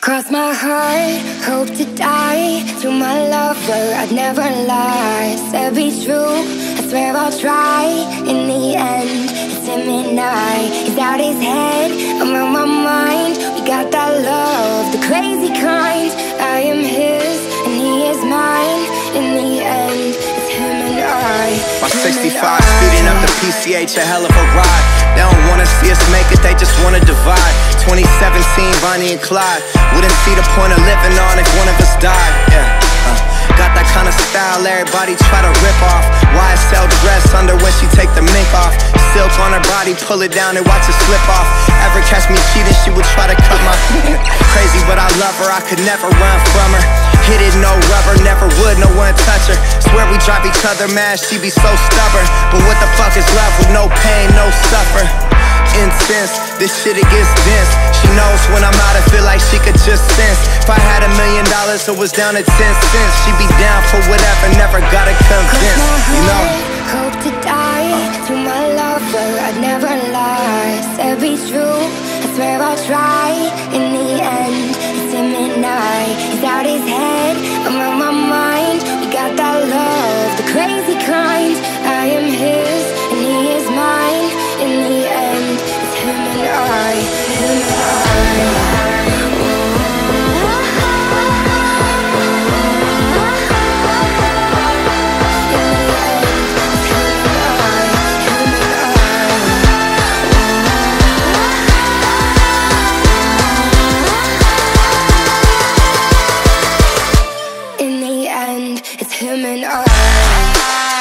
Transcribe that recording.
Cross my heart, hope to die. To my lover, I'd never lie. Said be true, I swear I'll try. In the end, it's him and I He's out his head, I'm on my mind. We got that love, the crazy kind. I am his, and he is mine. In the end, it's him and I. My 65 speeding up the PCH, a hell of a ride. They don't wanna see us make it, they just wanna divide 2017, Bonnie and Clyde wouldn't see the point of living on if one of us died, yeah. Uh, got that kind of style everybody try to rip off. YSL dress under when she take the mink off. Silk on her body, pull it down and watch it slip off. Ever catch me cheating, she would try to cut my. Crazy, but I love her, I could never run from her. Hit it, no rubber, never would, no one touch her. Swear we drive each other mad, she be so stubborn. But what the fuck is love with no pain, no suffer? Intense, this shit it gets dense. She knows when I'm out, I feel like she could just sense. If I had a million dollars, it was down to 10 cents. She'd be down for whatever, never gotta convince. You know? Hope to die to my lover, I'd never lie. Said be true, I swear I'll try. In the end, it's him and I. He's out his head, I'm on my mind. We got that love, the crazy kind. end, it's him and I.